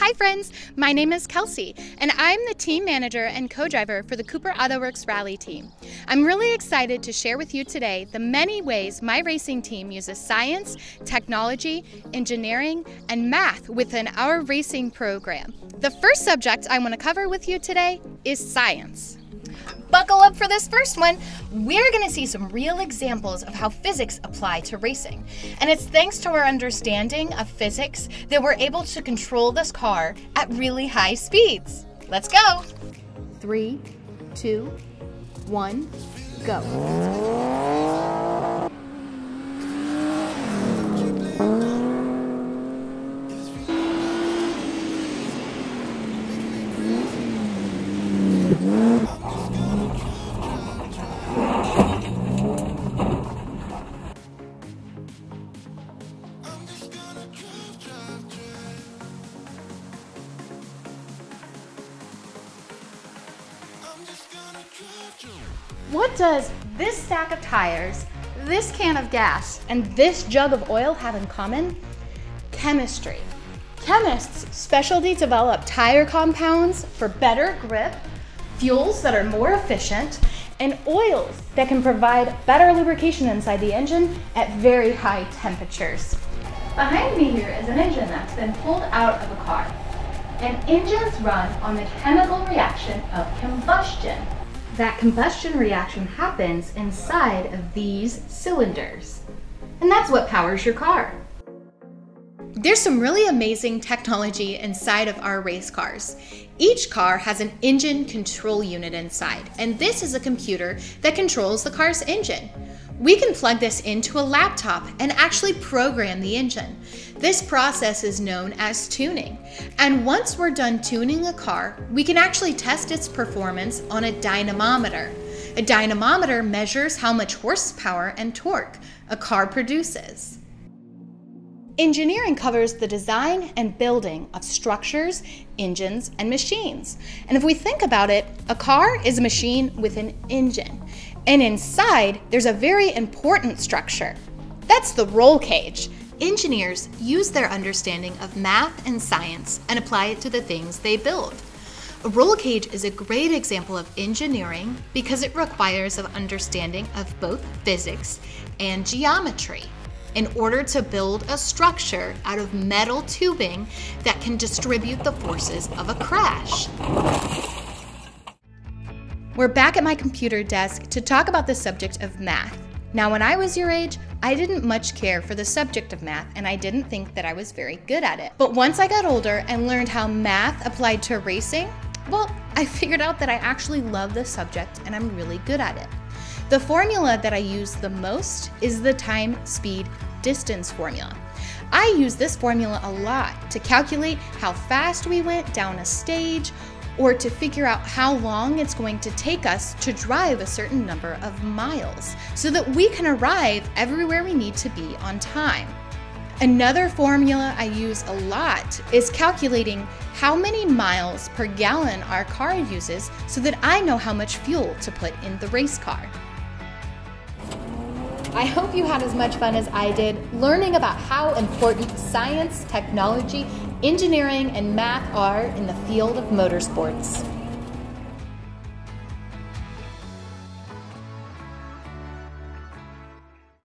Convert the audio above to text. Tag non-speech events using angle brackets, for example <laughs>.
Hi, friends. My name is Kelsey, and I'm the team manager and co driver for the Cooper AutoWorks Rally team. I'm really excited to share with you today the many ways my racing team uses science, technology, engineering, and math within our racing program. The first subject I want to cover with you today is science. Buckle up for this first one. We're going to see some real examples of how physics apply to racing. And it's thanks to our understanding of physics that we're able to control this car at really high speeds. Let's go. Three, two, one, go. What does this stack of tires, this can of gas, and this jug of oil have in common? Chemistry. Chemists specialty develop tire compounds for better grip, fuels that are more efficient, and oils that can provide better lubrication inside the engine at very high temperatures. Behind me here is an engine that's been pulled out of a car. And engines run on the chemical reaction of combustion. That combustion reaction happens inside of these cylinders. And that's what powers your car. There's some really amazing technology inside of our race cars. Each car has an engine control unit inside, and this is a computer that controls the car's engine. We can plug this into a laptop and actually program the engine. This process is known as tuning. And once we're done tuning a car, we can actually test its performance on a dynamometer. A dynamometer measures how much horsepower and torque a car produces. Engineering covers the design and building of structures, engines, and machines. And if we think about it, a car is a machine with an engine. And inside, there's a very important structure. That's the roll cage. Engineers use their understanding of math and science and apply it to the things they build. A roll cage is a great example of engineering because it requires an understanding of both physics and geometry in order to build a structure out of metal tubing that can distribute the forces of a crash. We're back at my computer desk to talk about the subject of math. Now, when I was your age, I didn't much care for the subject of math and I didn't think that I was very good at it. But once I got older and learned how math applied to racing, well, I <laughs> figured out that I actually love the subject and I'm really good at it. The formula that I use the most is the time, speed, distance formula. I use this formula a lot to calculate how fast we went down a stage or to figure out how long it's going to take us to drive a certain number of miles so that we can arrive everywhere we need to be on time. Another formula I use a lot is calculating how many miles per gallon our car uses so that I know how much fuel to put in the race car. I hope you had as much fun as I did learning about how important science, technology, engineering, and math are in the field of motorsports.